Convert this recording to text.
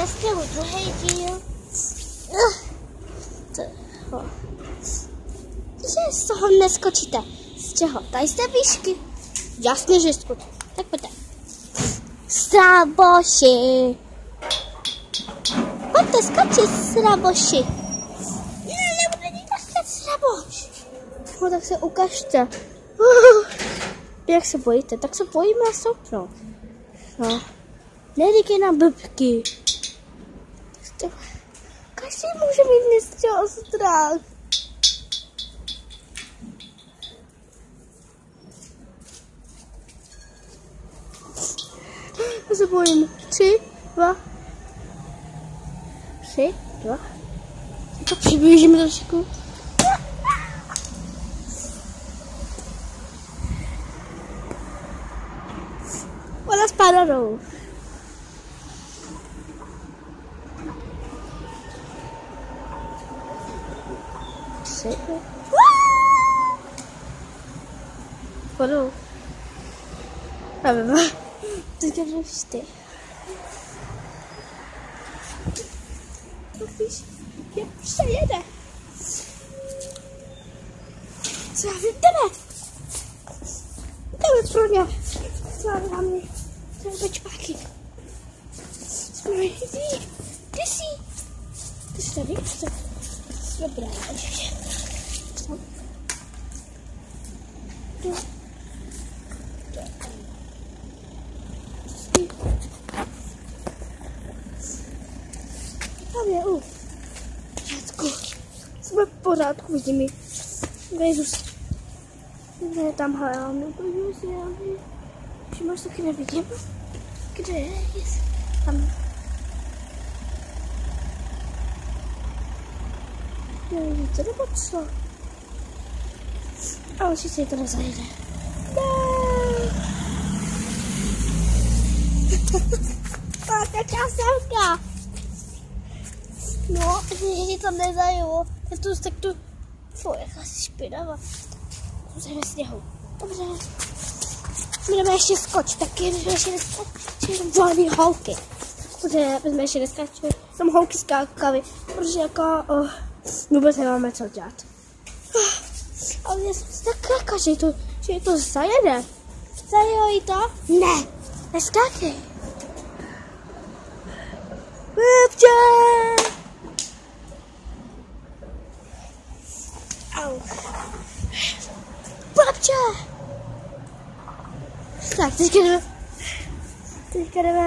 ve stěhu druhý díl. Toho. Že z toho neskočíte. Z čeho? Tady jste výšky. Jasně, že skočí. Tak pojďte. Straboši. Pojďte, skočit, sraboši. No tak se ukažte. Uh, jak se bojíte? Tak se bojíme a stoupnout. No. Neříkej na blbky. Každý může mít z čeho strach. Já se bojím. Tři, dva. Tři, dva. To přiblížíme trošku. Ona spadá dolů. Tři. Spadou. Nevím. Teďka jdeš ty. Víš, jak se jede. Co já vím, jdeme. Jdeme pro ně. Zvládá na mě. Jdeme pečpáky. Jsme jdi. Ty jsi. Ty jsi tady? Dobrá, ještě. Tu. Tam je, u. Pořádku. Jsme v pořádku, vidím mi. Jezus. Tam hledám, nepojdu si, já Už máš taky nevidím. Kde je? Tam. Nevidíte, nebo co? A určitě to nezajde. Ne. Taká čáselka. No, že tam nezajelo. Já tu tak tu... Fuj, jaká si špinavá. Zůstaneme sněhu. Dobře. My jdeme ještě skoč, taky jdeme ještě neskočit. Volný holky. Protože jsme ještě neskačili. Tam holky skákaly, protože jako oh, vůbec nemáme co dělat. Oh, ale já jsem si tak laka, že to, že to zajede. Zajelo jí to? Ne, neskákej. Pepče! Au. Babče! Tak, teďka jdeme. Teďka jdeme